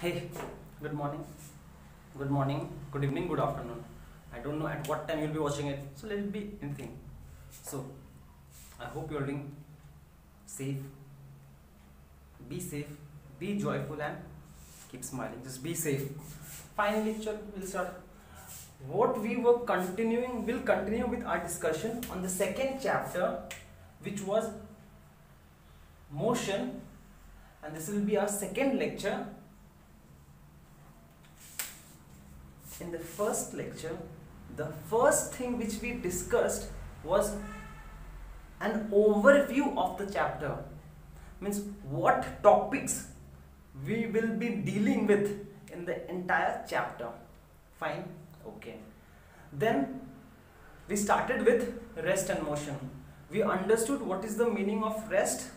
Hey, good morning, good morning, good evening, good afternoon. I don't know at what time you'll be watching it, so let it be anything. So, I hope you're doing safe. Be safe, be joyful, and keep smiling. Just be safe. Finally, chal, we'll start. What we were continuing, will continue with our discussion on the second chapter, which was motion, and this will be our second lecture in the first lecture, the first thing which we discussed was an overview of the chapter. Means what topics we will be dealing with in the entire chapter. Fine? Okay. Then we started with rest and motion. We understood what is the meaning of rest,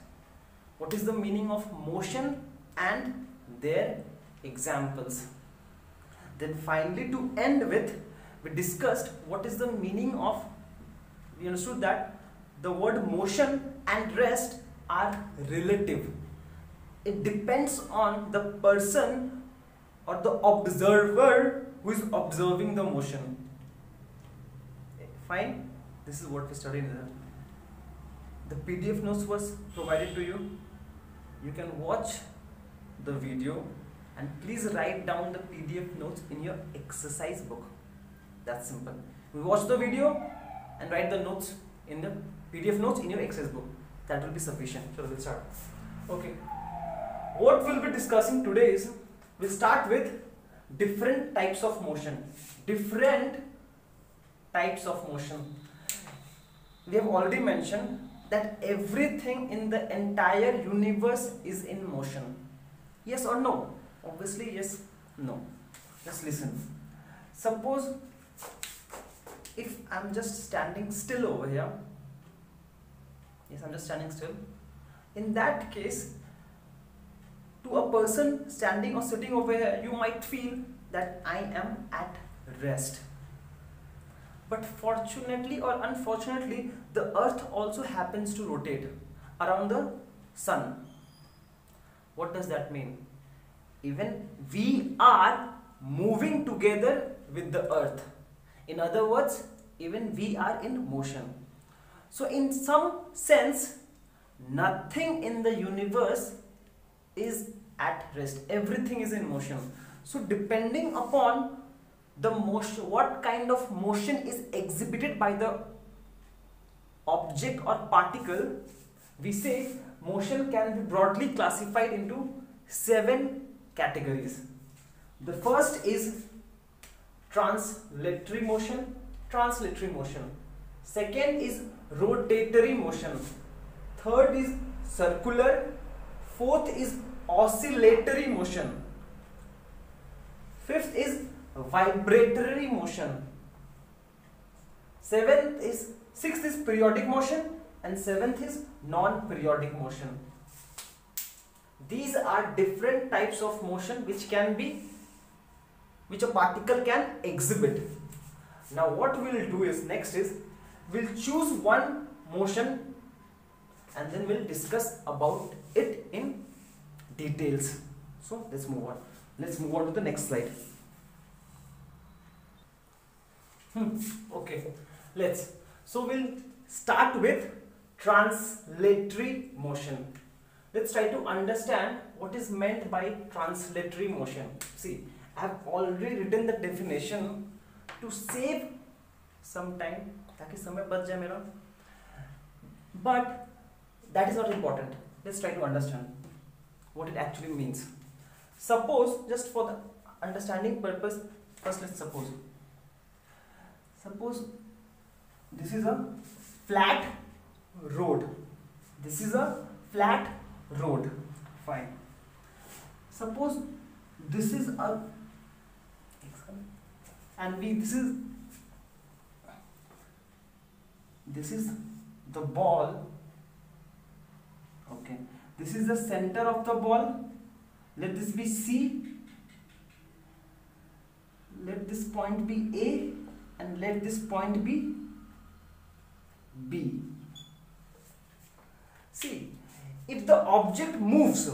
what is the meaning of motion, and their examples. Then finally to end with, we discussed what is the meaning of, we understood that the word motion and rest are relative. It depends on the person or the observer who is observing the motion. Eh, fine? This is what we studied. The PDF notes was provided to you. You can watch the video and please write down the PDF notes in your exercise book. That's simple. We watch the video and write the notes in the PDF notes in your exercise book. That will be sufficient. So we'll start. Okay. What we'll be discussing today is we'll start with different types of motion. Different types of motion. We have already mentioned that everything in the entire universe is in motion. Yes or no? Obviously, yes, no. Just listen. Suppose if I'm just standing still over here, yes, I'm just standing still. In that case, to a person standing or sitting over here, you might feel that I am at rest. But fortunately or unfortunately, the earth also happens to rotate around the sun. What does that mean? Even we are moving together with the earth. In other words even we are in motion. So in some sense nothing in the universe is at rest. Everything is in motion. So depending upon the motion what kind of motion is exhibited by the object or particle we say motion can be broadly classified into seven categories. The first is translatory motion, translatory motion. Second is rotatory motion. Third is circular. Fourth is oscillatory motion. Fifth is vibratory motion. Seventh is sixth is periodic motion and seventh is non-periodic motion these are different types of motion which can be which a particle can exhibit. Now what we'll do is next is we'll choose one motion and then we'll discuss about it in details. So let's move on. Let's move on to the next slide. Hmm. okay. Let's. So we'll start with translatory motion let's try to understand what is meant by translatory motion see i have already written the definition to save some time ताकि समय बच जाए मेरा but that is not important let's try to understand what it actually means suppose just for the understanding purpose first let's suppose suppose this is a flat road this is a flat road fine. Suppose this is a and we this is this is the ball okay. This is the center of the ball. Let this be C. Let this point be A and let this point be B. See if the object moves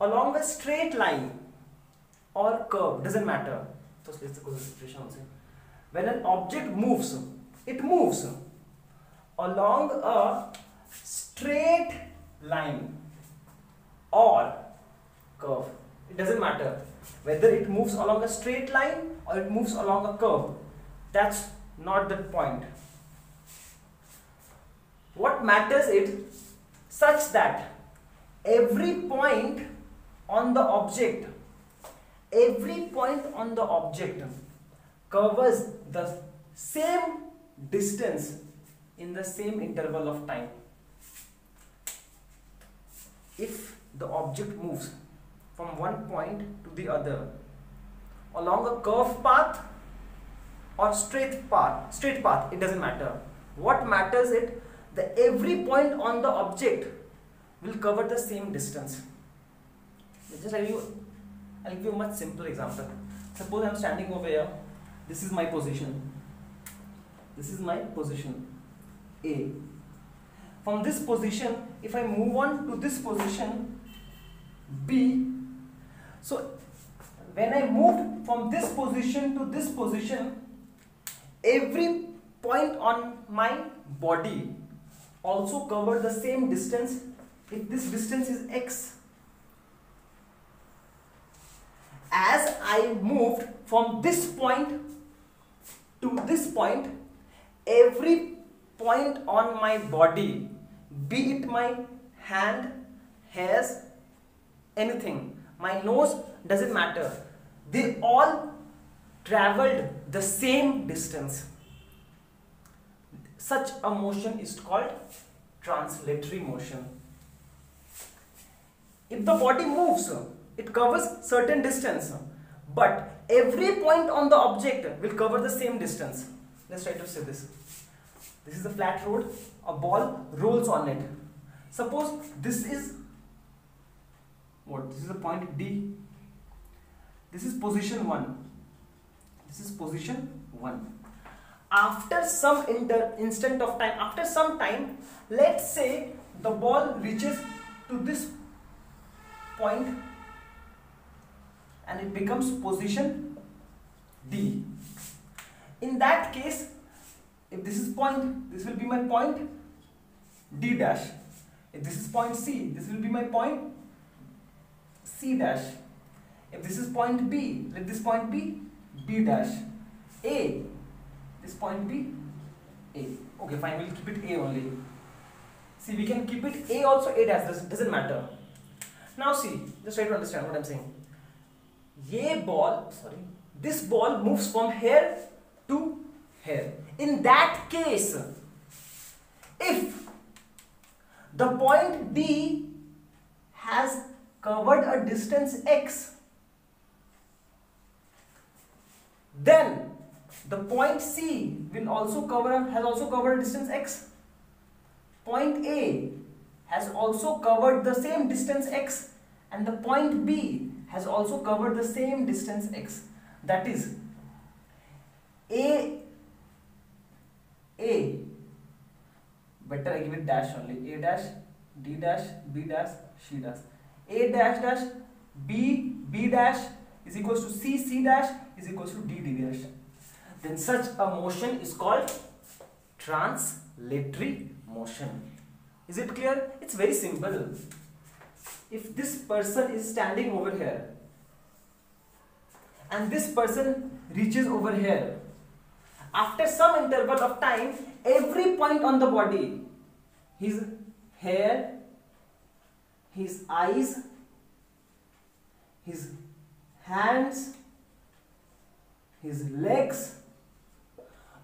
along a straight line or curve doesn't matter. First let's situation when an object moves it moves along a straight line or curve. It doesn't matter whether it moves along a straight line or it moves along a curve. That's not the point. What matters is such that every point on the object every point on the object covers the same distance in the same interval of time. If the object moves from one point to the other along a curved path or straight path straight path it doesn't matter. What matters it? The every point on the object will cover the same distance. Just give you I'll give you a much simpler example. Suppose I'm standing over here. This is my position. This is my position A. From this position if I move on to this position B so when I moved from this position to this position every point on my body also cover the same distance if this distance is x as I moved from this point to this point every point on my body be it my hand hairs anything my nose doesn't matter. They all traveled the same distance. Such a motion is called translatory motion if the body moves it covers certain distance. But every point on the object will cover the same distance. Let's try to say this. This is a flat road. A ball rolls on it. Suppose this is what? This is a point D. This is position 1 this is position 1 after some inter instant of time after some time let's say the ball reaches to this point and it becomes position D in that case if this is point this will be my point D dash if this is point C this will be my point C dash. If this is point B, let this point be B dash. A, this point be A. Okay, fine, we'll keep it A only. See, we can keep it A also, A dash, doesn't, doesn't matter. Now see, just try to understand what I'm saying. Ye ball, sorry, this ball moves from here to here. In that case, if the point D has covered a distance x then the point C will also cover has also covered distance x point A has also covered the same distance x and the point B has also covered the same distance x. That is A A better I give it dash only. A dash D dash B dash C dash. A dash dash b b dash is equals to c c dash is equals to d d dash. Then such a motion is called translatory motion is it clear it's very simple if this person is standing over here and this person reaches over here after some interval of time every point on the body his hair his eyes, his hands, his legs,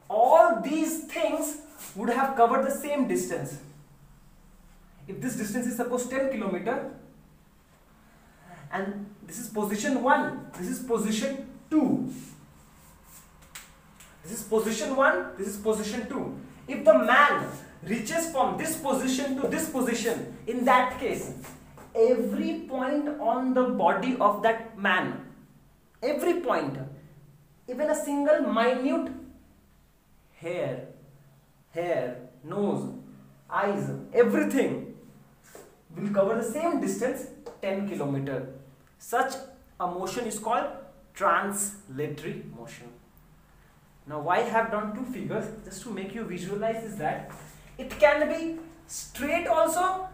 all these things would have covered the same distance. If this distance is suppose 10 kilometer and this is position 1, this is position 2. This is position 1, this is position 2. If the man reaches from this position to this position, in that case, every point on the body of that man every point even a single minute hair hair nose eyes everything will cover the same distance 10 kilometer. Such a motion is called translatory motion. Now why I have done two figures? Just to make you visualize is that it can be straight also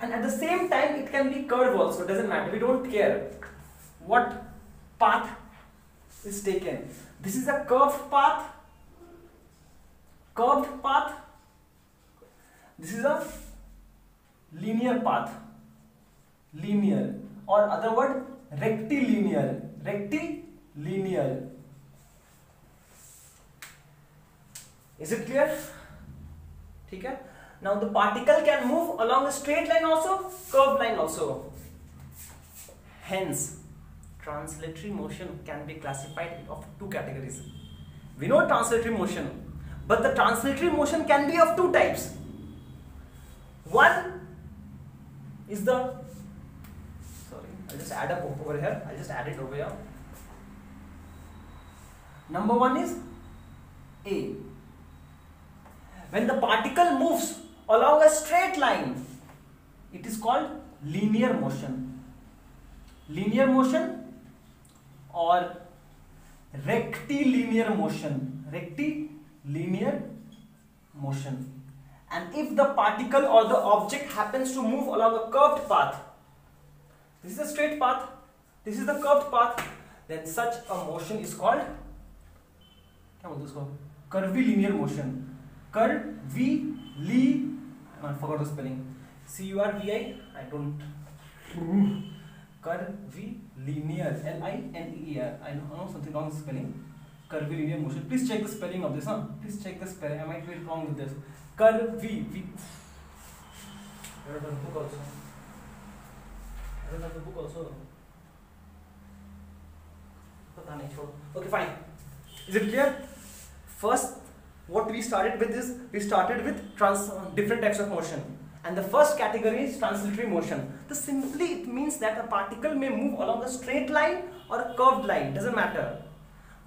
and at the same time it can be curved also. It doesn't matter. We don't care what path is taken. This is a curved path. Curved path. This is a linear path. Linear. Or other word rectilinear. Rectilinear. Is it clear? Okay. now the particle can move along a straight line also curved line also. Hence translatory motion can be classified of two categories. We know translatory motion but the translatory motion can be of two types. One is the sorry I'll just add up over here I'll just add it over here number one is A when the particle moves along a straight line it is called linear motion linear motion or rectilinear motion rectilinear motion and if the particle or the object happens to move along a curved path this is a straight path this is the curved path then such a motion is called क्या बोलते उसको curvilinear motion curvili I forgot the spelling C U R V I I don't curvilinear L I N E R I know something wrong with spelling curvilinear motion please check the spelling of this huh please check the spelling I might be wrong with this curvi v I don't have the book also I don't have the book also पता नहीं छोड़ो okay fine is it clear first what we started with is we started with trans different types of motion and the first category is translatory motion the simply it means that a particle may move along a straight line or a curved line doesn't matter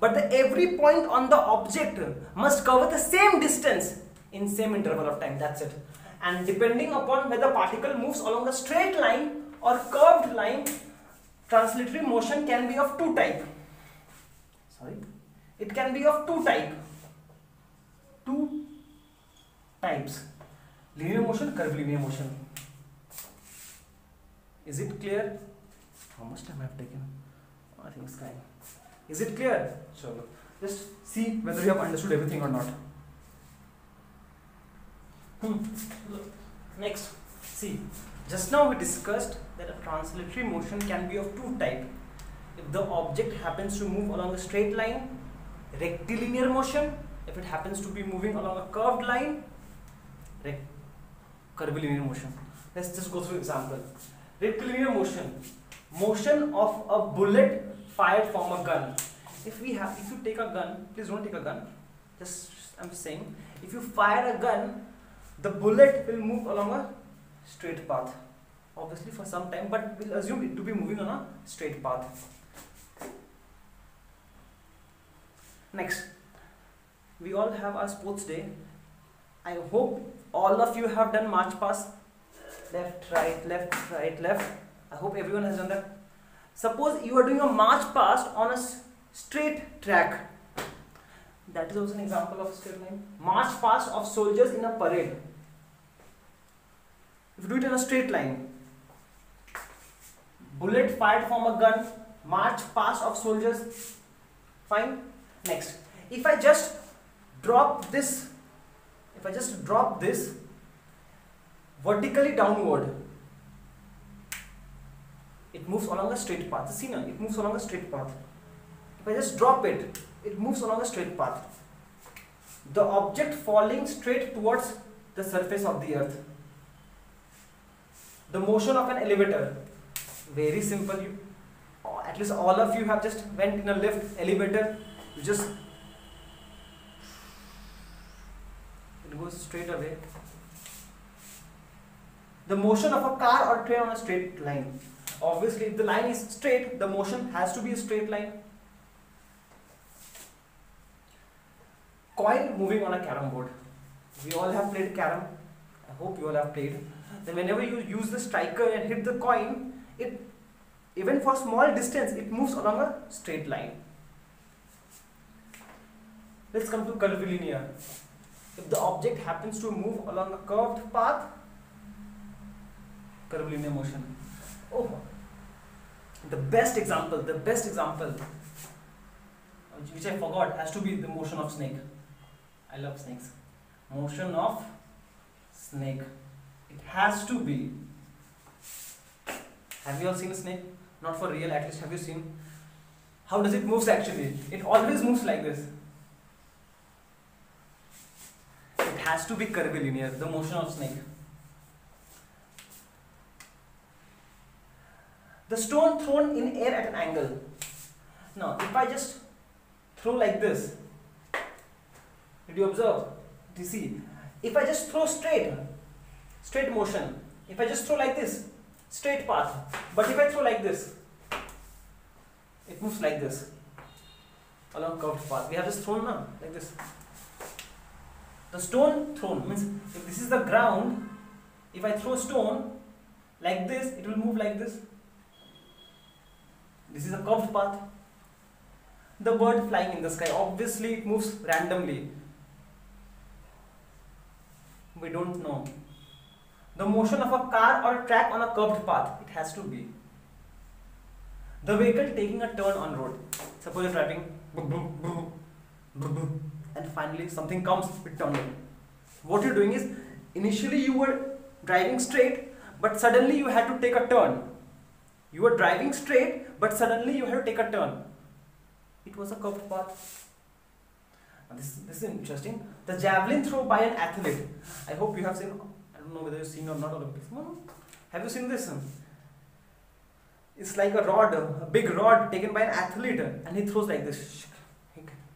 but the every point on the object must cover the same distance in same interval of time that's it. And depending upon whether particle moves along a straight line or curved line translatory motion can be of two type. Sorry? It can be of two type. Two types. Linear motion curvilinear motion. Is it clear? How much time i have taken? I think it's kind is it clear? So just see whether you have understood everything or not hmm. next. See just now we discussed that a translatory motion can be of two type. If the object happens to move along a straight line rectilinear motion. If it happens to be moving along a curved line curvilinear motion. Let's just go through example. Rectilinear motion. Motion of a bullet fired from a gun. If we have if you take a gun please don't take a gun. Just i'm saying if you fire a gun the bullet will move along a straight path obviously for some time but we'll assume it to be moving on a straight path. Next. We all have our sports day. I hope all of you have done march past left right left right left. I hope everyone has done that. Suppose you are doing a march past on a straight track. That is also an example of a straight line. March past of soldiers in a parade if you do it in a straight line bullet fired from a gun march past of soldiers fine next. If i just drop this if i just drop this vertically downward it moves along a straight path. See now it moves along a straight path. If i just drop it it moves along a straight path. The object falling straight towards the surface of the earth the motion of an elevator. Very simple. You at least all of you have just went in a lift elevator you just it goes straight away. The motion of a car or train on a straight line. Obviously if the line is straight the motion has to be a straight line. Coin moving on a carom board. We all have played carom. I hope you all have played then whenever you use the striker and hit the coin it even for small distance it moves along a straight line. Let's come to curvilinear. If the object happens to move along a curved path curvilinear motion. Oh the best example the best example which I forgot has to be the motion of snake. I love snakes. Motion of snake it has to be. Have you all seen a snake? Not for real at least have you seen? How does it moves actually? It always moves like this. It has to be curvilinear the motion of snake. The stone thrown in air at an angle. Now if I just throw like this did you observe? Do you see? If I just throw straight straight motion. If I just throw like this straight path. But if I throw like this it moves like this. Along curved path. We have just thrown now like this. The stone thrown means if this is the ground if I throw stone like this it will move like this. This is a curved path. The bird flying in the sky. Obviously it moves randomly. We don't know the motion of a car or a track on a curved path it has to be the vehicle taking a turn on road suppose you're driving and finally something comes with turning what you're doing is initially you were driving straight but suddenly you had to take a turn you were driving straight but suddenly you had to take a turn it was a curved path. This, this is interesting. The javelin throw by an athlete. I hope you have seen, don't know whether you've seen or not Olympics. Have you seen this? It's like a rod, a big rod taken by an athlete and he throws like this.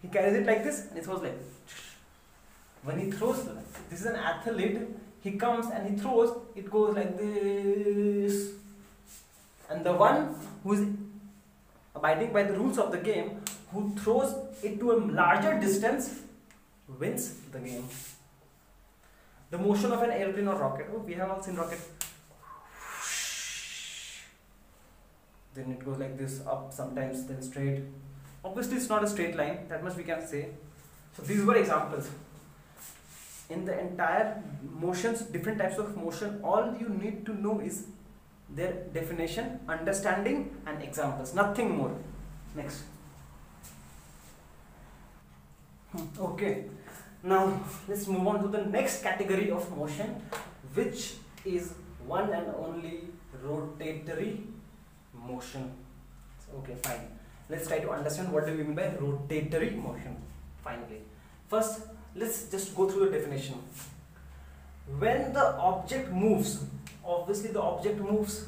He, carries it like this and he throws like when he throws, this is an athlete, he comes and he throws, it goes like this. And the one who is abiding by the rules of the game who throws it to a larger distance wins the game. The motion of an airplane or rocket. Oh, we have all seen rocket. Then it goes like this up sometimes, then straight. Obviously, it's not a straight line. That much we can say. So these were examples. In the entire motions, different types of motion, all you need to know is their definition, understanding, and examples. Nothing more. Next. Hmm, okay now let's move on to the next category of motion which is one and only rotatory motion. Okay fine. Let's try to understand what do we mean by rotatory motion. Finally. First let's just go through the definition. When the object moves obviously the object moves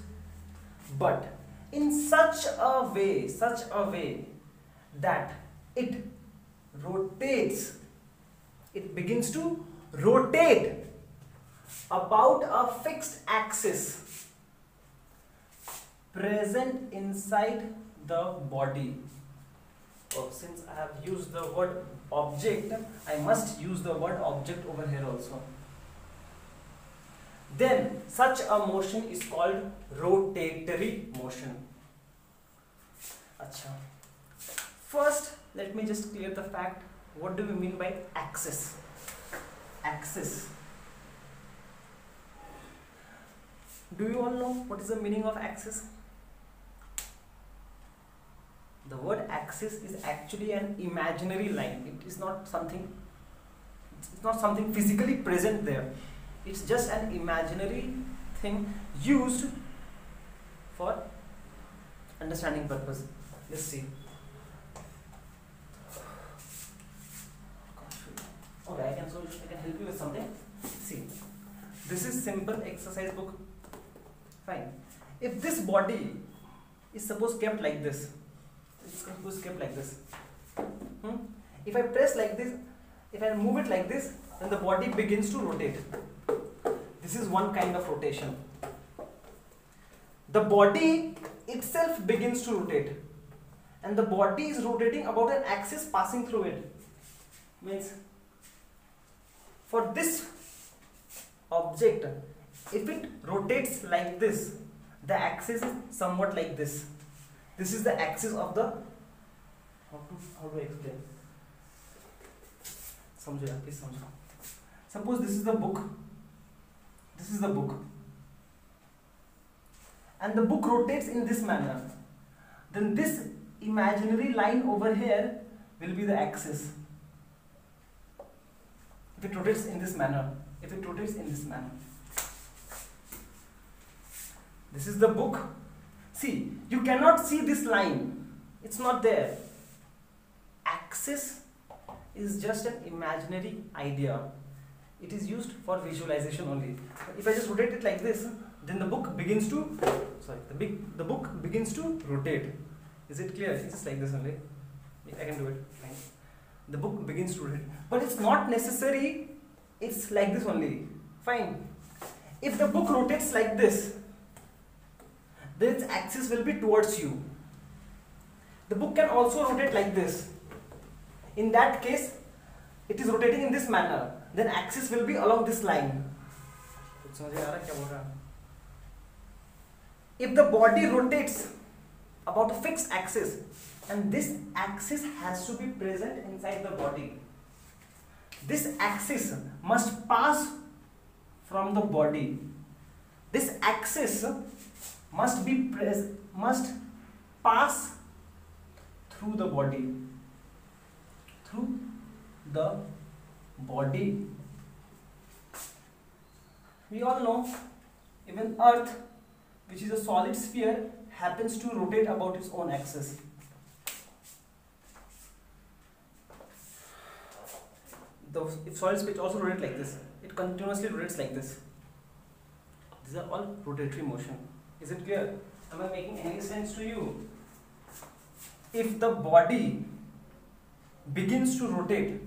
but in such a way such a way that it rotates. It begins to rotate about a fixed axis present inside the body. Oh, since I have used the word object, I must use the word object over here also. Then such a motion is called rotatory motion. Achha. First, let me just clear the fact what do we mean by axis axis do you all know what is the meaning of axis the word axis is actually an imaginary line. It is not something it's not something physically present there. It's just an imaginary thing used for understanding purpose. Let's see okay I can so I can help you with something? See this is simple exercise book. Fine. If this body is suppose kept like this it's suppose kept like this hmm? if I press like this if I move it like this then the body begins to rotate. This is one kind of rotation. The body itself begins to rotate. And the body is rotating about an axis passing through it. Means for this object if it rotates like this the axis is somewhat like this this is the axis of the how to how do I explain समझो यार please समझो suppose this is the book this is the book and the book rotates in this manner then this imaginary line over here will be the axis it rotates in this manner if it rotates in this manner. This is the book. See you cannot see this line. It's not there. Axis is just an imaginary idea. It is used for visualization only. If i just rotate it like this then the book begins to sorry the big the book begins to rotate. Is it clear? It's just like this only. I can do it the book begins to rotate but it's not necessary it's like this only fine if the book rotates like this then its axis will be towards you the book can also rotate like this in that case it is rotating in this manner then axis will be along this line if the body rotates about a fixed axis and this axis has to be present inside the body. This axis must pass from the body. This axis must be pres must pass through the body. Through the body. We all know even earth which is a solid sphere happens to rotate about its own axis the solid sphere also rotates like this it continuously rotates like this these are all rotatory motion is it clear am i making any sense to you if the body begins to rotate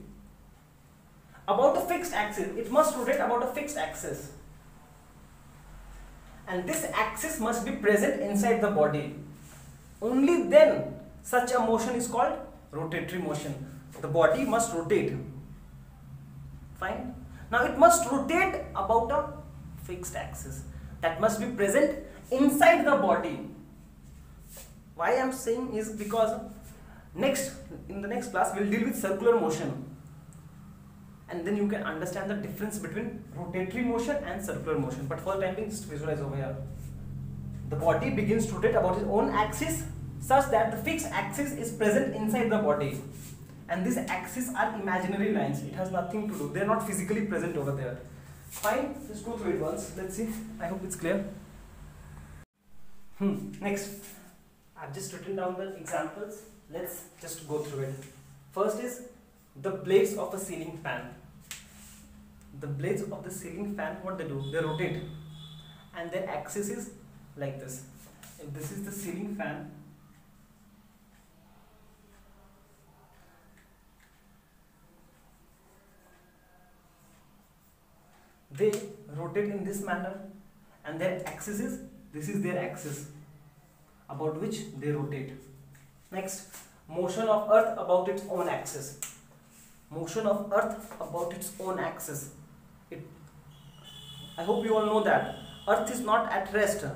about a fixed axis. It must rotate about a fixed axis. And this axis must be present inside the body. Only then such a motion is called rotatory motion. The body must rotate. Fine. Now it must rotate about a fixed axis. That must be present inside the body. Why I am saying is because Next, in the next class, we'll deal with circular motion. And then you can understand the difference between rotatory motion and circular motion. But for the time being, just visualize over here. The body begins to rotate about its own axis such that the fixed axis is present inside the body. And these axes are imaginary lines. It has nothing to do. They are not physically present over there. Fine, let's go through it once. Let's see. I hope it's clear. Hmm. Next, I've just written down the examples let's just go through it first is the blades of a ceiling fan the blades of the ceiling fan what they do they rotate and their axis is like this if this is the ceiling fan they rotate in this manner and their axis is this is their axis about which they rotate Next, motion of earth about its own axis. Motion of earth about its own axis. It, I hope you all know that. Earth is not at rest.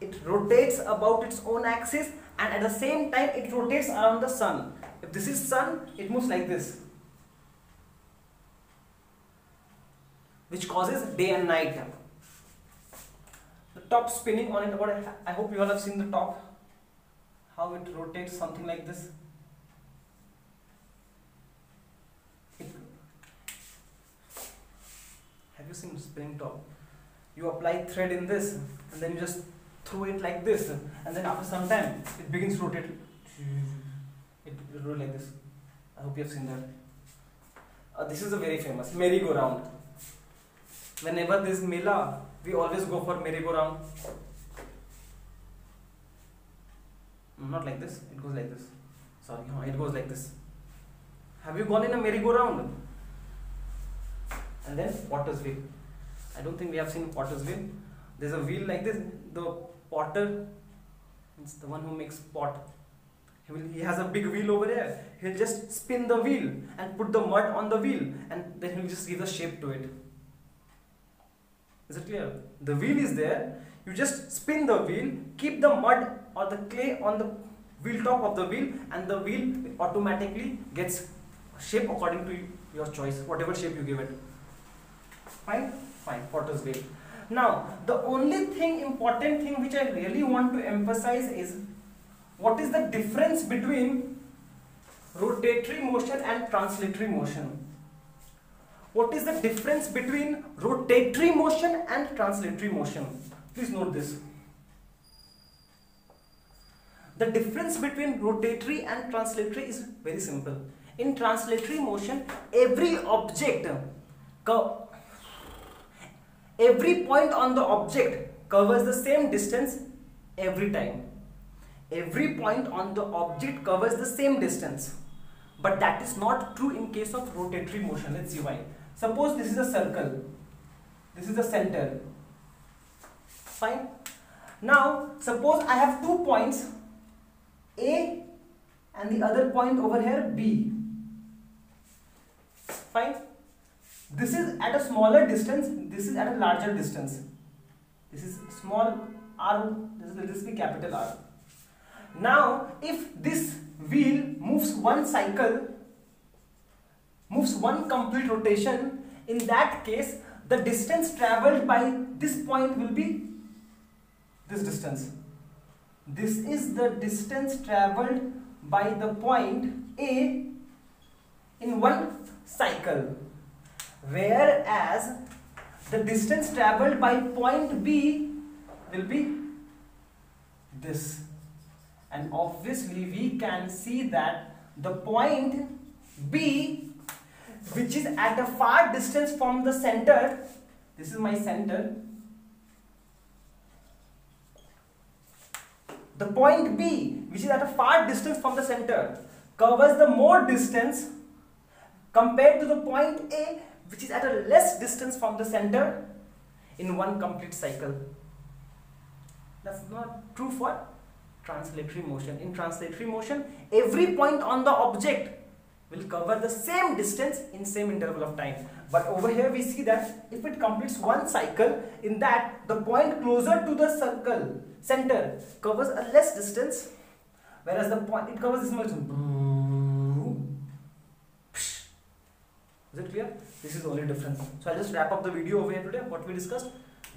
It rotates about its own axis and at the same time it rotates around the sun. If this is sun, it moves like this. Which causes day and night. The top spinning on it, what I hope you all have seen the top. How it rotates something like this. Have you seen spinning top? You apply thread in this and then you just throw it like this and then after some time it begins to rotate. It will like this. I hope you have seen that. Uh, this is a very famous merry-go-round whenever this mela we always go for merry-go-round. Hmm, not like this. It goes like this. Sorry it goes like this. Have you gone in a merry-go-round? And then potter's wheel. I don't think we have seen potter's wheel. There's a wheel like this. The potter it's the one who makes pot. He, will, he has a big wheel over there he'll just spin the wheel and put the mud on the wheel and then he'll just give a shape to it is it clear? The wheel is there. You just spin the wheel keep the mud or the clay on the wheel top of the wheel and the wheel automatically gets shape according to your choice whatever shape you give it. Fine? Fine. Potter's wheel. Now the only thing important thing which i really want to emphasize is what is the difference between rotatory motion and translatory motion what is the difference between rotatory motion and translatory motion please note this the difference between rotatory and translatory is very simple. In translatory motion, every object, every point on the object covers the same distance every time. Every point on the object covers the same distance. But that is not true in case of rotatory motion. Let's see why. Suppose this is a circle. This is the center. Fine. Now, suppose I have two points a and the other point over here B. Fine. This is at a smaller distance, this is at a larger distance. This is small r, this is, this be capital R. Now, if this wheel moves one cycle, moves one complete rotation, in that case, the distance traveled by this point will be this distance. This is the distance traveled by the point A in one cycle. Whereas the distance traveled by point B will be this. And obviously we can see that the point B which is at a far distance from the center, this is my center, The point B, which is at a far distance from the center, covers the more distance compared to the point A, which is at a less distance from the center in one complete cycle. That's not true for translatory motion. In translatory motion, every point on the object will cover the same distance in same interval of time. But over here we see that if it completes one cycle, in that the point closer to the circle center covers a less distance, whereas the point it covers this much. Is it clear? This is the only difference. So I'll just wrap up the video over here today. What we discussed,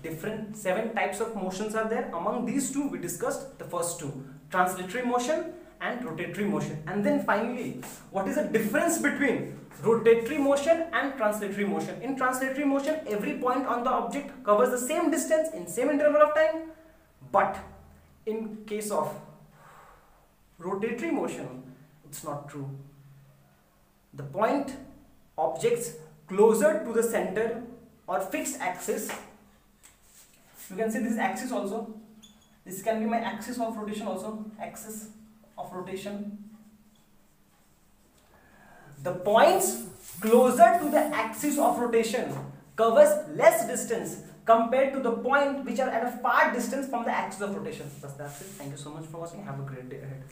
different seven types of motions are there. Among these two, we discussed the first two: translatory motion and rotatory motion. And then finally, what is the difference between rotatory motion and translatory motion? In translatory motion, every point on the object covers the same distance in same interval of time. But in case of rotatory motion, it's not true. The point objects closer to the center or fixed axis, you can see this axis also. This can be my axis of rotation also, axis of rotation. The points closer to the axis of rotation covers less distance compared to the point which are at a far distance from the axis of rotation. That's, it. Thank you so much for watching. Have a great day ahead.